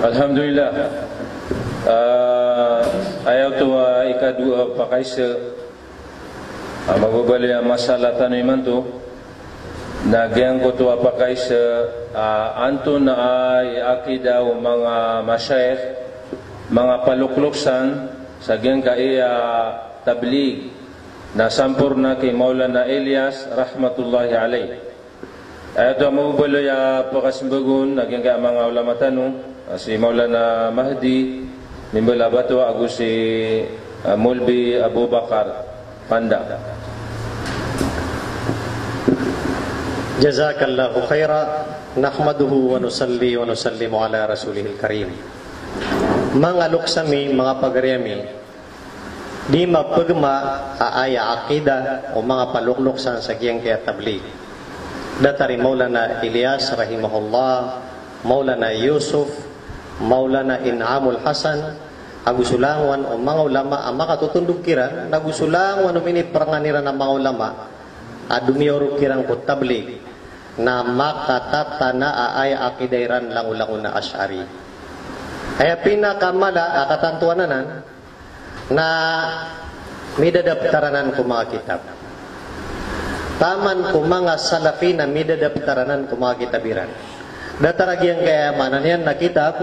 Alhamdulillah. Uh, ayaw tu uh, ikadua pakai se uh, magbabali ang masalah taniman tu. Nagyan ko tu pakai se uh, anto na ay akida o mga masyayikh mga palukluksan sa gen ka iya tablig na sampurna kay Maulana Elias rahmatullahi alayhi Ito ang mabubulo ya pakasimbagun, naging kaya mga ulama tanong, si Maulana Mahdi, Nimbala Bato, ako si uh, Mulbi Abu Bakar Panda. جزاك الله خيرا نحمده ونصلي ونسلم على رسوله الكريم mga luksami mga pagariyami di mapagma aaya akida o mga palukluksan sa giyang kaya tablig datari Maulana Ilyas rahimahullah Maulana Yusuf Maulana Inamul Hasan agusulangan o mga ulama ang makatutundog kira nagusulangan o minit paranganiran ng mga ulama adumiyoro kirang ko tablig na makatata na aaya akidairan langulango na asyari kaya pinakamala akatantuananan na midadaptaranan ko mga kitab taman ko mga salafi na midadaptaranan ko mga kitabiran. Dataragyang kayamanan yan na kitab,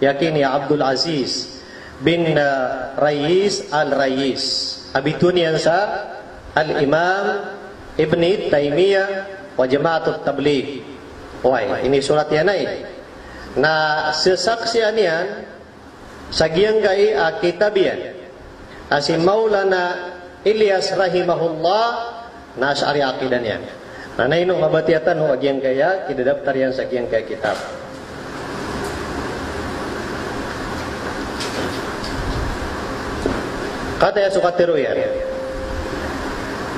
yakin ya Abdul Aziz bin uh, Rayis al-Rayis. Abitun yan sa Al-Imam Ibn Taymiyyah wa Jamaatul Tabligh. Why? Ini surat yan ay. Na sasaksiyan yan sa giyang kay uh, kitab yan. Asi Maulana Ilyas rahimahullah na syari yan na nainu mabatiatan ho oh, agian kaya kita daftar yang agian kaya kitab. Kata ya suka teruyan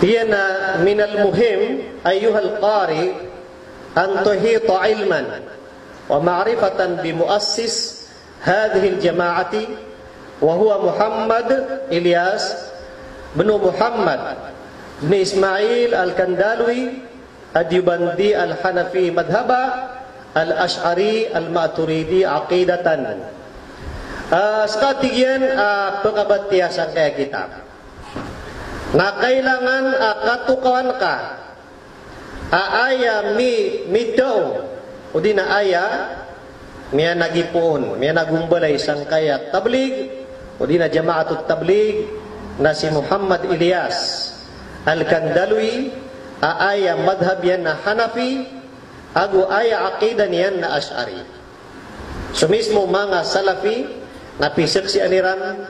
tiyana minal muhim ayyuhal qari antuhita ilman wa ma'rifatan bi muassis al jama'ati wa huwa Muhammad Ilyas bin Muhammad. بن إسماعيل الكندالوي الديوبندي الحنفي مذهبا الأشعري الماتريدي عقيدة uh, sekatigian uh, pengabatiasan kaya kita na kailangan uh, katukawan ka aaya mi mito o di na aya miya nagipuon miya nagumbalay sang kaya tablig o di na jamaatut tablig na si Muhammad Ilyas Al-Kandalwi aaya madhab yan na Hanafi ago aya aqidan yan na Ash'ari. So mismo mga Salafi na pisik si aniran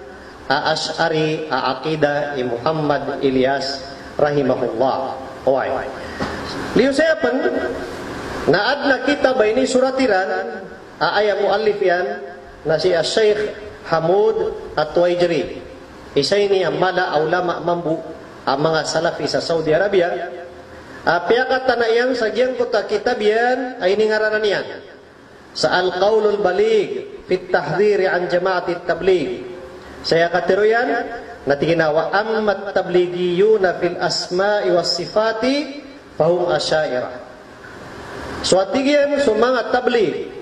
a Ash'ari a aqida ni Muhammad Ilyas rahimahullah. Oy. Liyo sayapan na adna kita ba ini suratiran aaya muallif yan na si Sheikh Hamud At-Tuwaijri. Isa ini mala ulama mambu ang mga salafi sa Saudi Arabia, uh, piyakatan na iyan sa giyang kuta kitab yan, ay ningaranan yan. Sa Al-Qawlul Balig, fit tahdiri an jama'ati tablig. Saya katiro yan, na tiginawa, ammat tabligiyuna fil asma'i was sifati, fahum asyaira. So atigyan so mga tablig,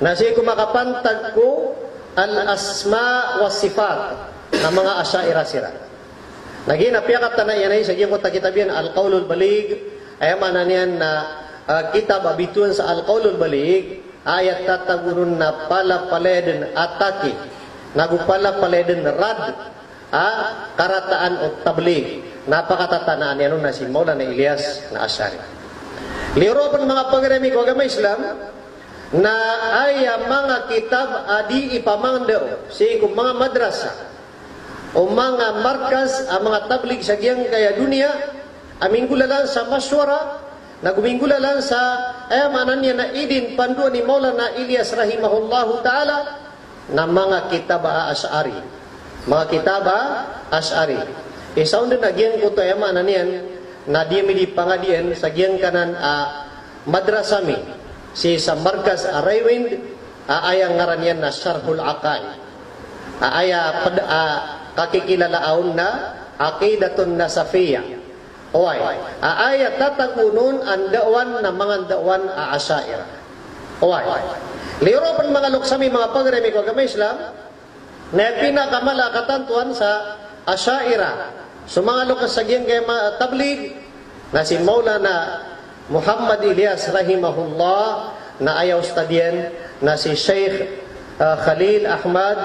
na siya kumakapantag ko, al-asma was sifat, na mga asyaira sira. Lagi na piyakat na yan ay sa giyang kota kitabian Al-Qawlul Balig ay mana niyan na uh, kitab abituan sa Al-Qawlul Balig ayat tatagurun na pala paleden ataki nagupala paleden rad a karataan o tablig napakatatanaan yan na si Maulana Ilyas na Asyari. Liro pa mga pagremi ko agama Islam na ay mga kitab adi ipamando si mga madrasa o mga markas ang mga tablig sa giyang kaya dunia aming gulalan sa maswara nagumingulalan sa ayamanan niya na idin panduan ni Maulana Ilyas rahimahullahu ta'ala na mga kitaba asari. Mga kitaba asari. Isaw din na giyang kuto ayamanan niyan na di mi di pangadian sa giyang kanan a madrasami si sa markas araywind aayang ngaran yan na Sharhul Aqai. Aaya pad a kakikilalaon na aqidatun nasafiyya. Oy, aaya tatagunun ang dawan na mga dawan aasaira. Uway. Liro pan mga luksami mga pagremi ko gamay Islam na pinakamala katantuan sa Asyaira. So mga lukas sa giyang kay tablig na si Maulana Muhammad Ilyas rahimahullah na ayaw stadyan na si Sheikh uh, Khalil Ahmad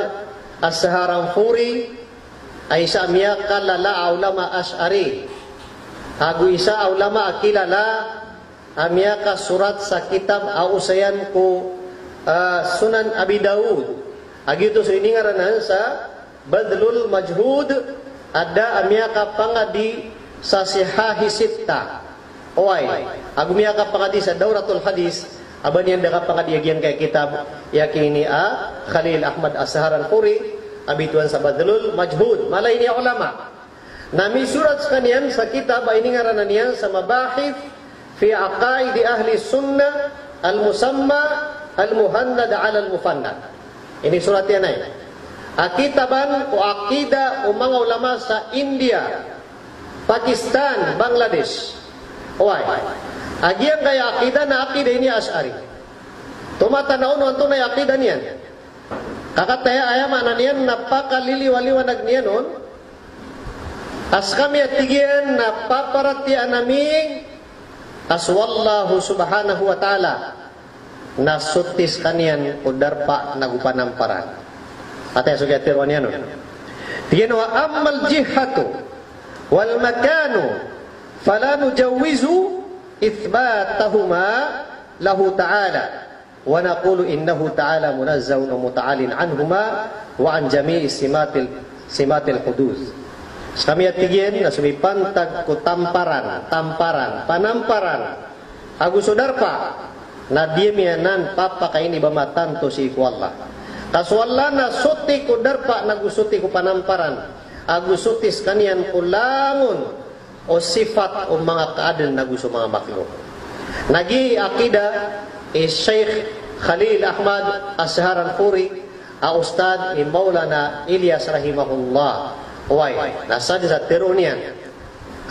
As-Saharanfuri Aisa miya lala aulama asari, agu isa aulama akilala amiya ka surat sa kitab ausayan uh, Sunan Abi Daud. Agitu sa ini ngaranana sa Badlul Majhud ada amiya ka pangadi sa sihahi sitta. Oai, agu miya ka pangadi sa Dauratul Hadis Aban yang dapat pangadiagian kayak kitab yakini a Khalil Ahmad Asharan Puri abituan sabadlun majhud malah ini ulama nami surat sekalian sakita ini ngaranna sama bahif fi aqaid ahli sunnah al musamma Al-Muhandad ala al mufannad ini suratnya naik akitaban Ku akida umang ulama sa India Pakistan Bangladesh Why? Agiang kaya akida na akida ini asyari. Tumata naun uno antuna akida niyan. Kakak teh ayam ananian, napa kalili wali wanag nianon. As kami atigian napa parati anaming as wallahu subhanahu wa ta'ala nasutis kanian udar pak nagupanam paran. Atay sugatir wanian non. tigian wa ammal jihatu wal makanu falanu jawizu ithbatahuma lahu ta'ala. ونقول إنه innahu ta'ala ومتعال عنهما وعن anhuma سمات سمات الحدوث simatil simatil huduz Sami yatigin nasumipan tamparan, tamparan, panamparan. Aku sudarpa, nan papa kaini bamatan to si Allah. Kaswallana suti ku darpa nagusuti ku panamparan. Agusutis kanian kulangun o sifat o mga kaadil naguso mga makhluk. Nagi akida الشيخ خليل أحمد السهر الفوري أستاذ مولانا إلياس رحمه الله واي نسجد الترونيا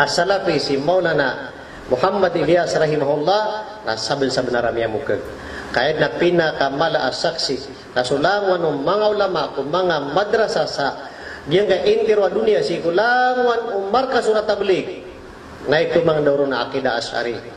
السلفي سي Maulana Muhammad Ilyas Rahimahullah, الله نسبل سبنا رميا مكب Kaya na pinakamala asaksi na sulangon anu ng mga ulama kung mga madrasa sa. Giyang ka intirwa dunia si kulangon umarka surat tablig na ito mang na akida asari